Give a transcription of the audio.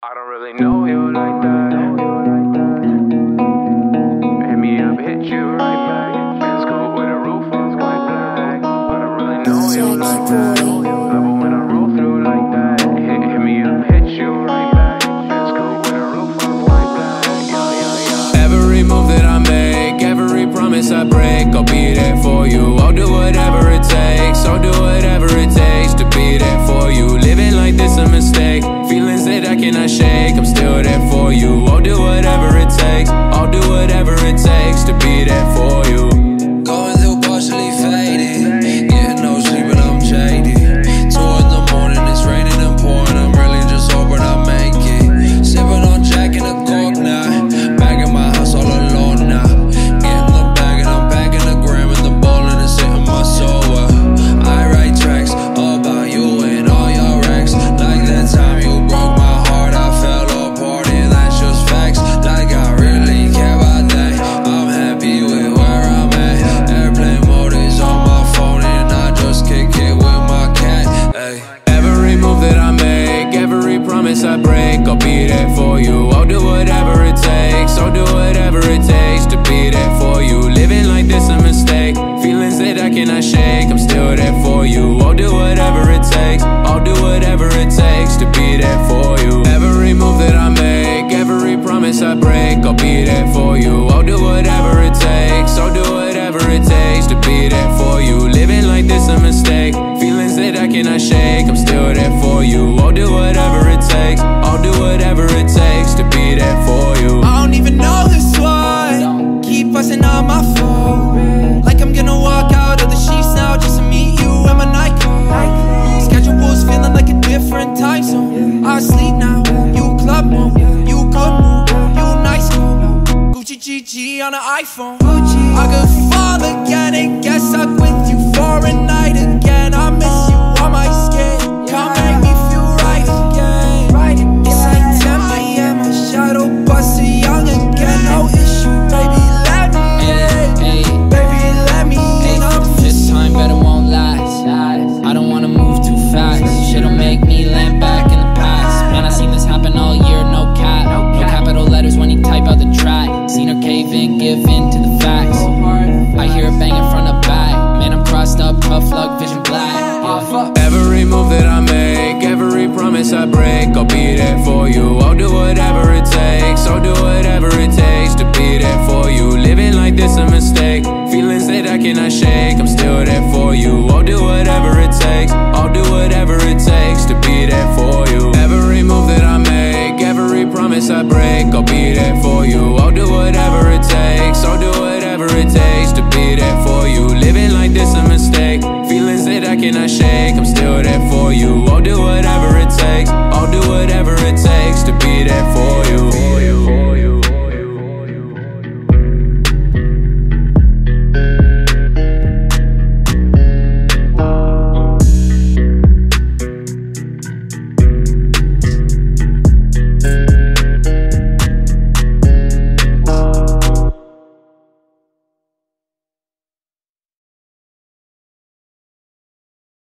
I don't really know you like that. Hit me up, hit you right back. Let's go with a roof is quite black. I don't really know you like that. Love when I roll through like that. Hit, hit me up, hit you right back. Let's go with a roof is quite black. Yeah, yeah, yeah. Every move that I make, every promise I break, I'll be there for you. I'll do whatever it takes, I'll do whatever it takes to be there for you. Living that I shake, I'm still there for you. I'll do whatever it takes, be there for you. I'll do whatever it takes, I'll do whatever it takes to be there for you. Living like this a mistake, feelings that I cannot shake, I'm still there for you. I'll do whatever it takes, I'll do whatever it takes to be there for you. Every move that I make, every promise I break, I'll be there for you. I'll do whatever it takes, I'll do whatever it takes to be there for you. Living like this a mistake, feelings that I cannot shake, I'm still there for you. Buzzing on my phone. Like I'm gonna walk out of the sheets now just to meet you at my nightclub. Schedule's feeling like a different time zone. I sleep now. You club mode. You good mood. You nice mode. Gucci GG on an iPhone. I could fall again and get stuck with you for a night again. I miss promise I break, I'll be there for you. I'll do whatever it takes, I'll do whatever it takes to be there for you. Living like this a mistake, feelings that I cannot shake, I'm still there for you. I'll do whatever it takes, I'll do whatever it takes to be there for you. Every move that I make, every promise I break, I'll be there for you. I'll do whatever it takes, I'll do whatever it takes to be there for you. Living like this a mistake, feelings that I cannot shake, I'm still there for you. I'll do whatever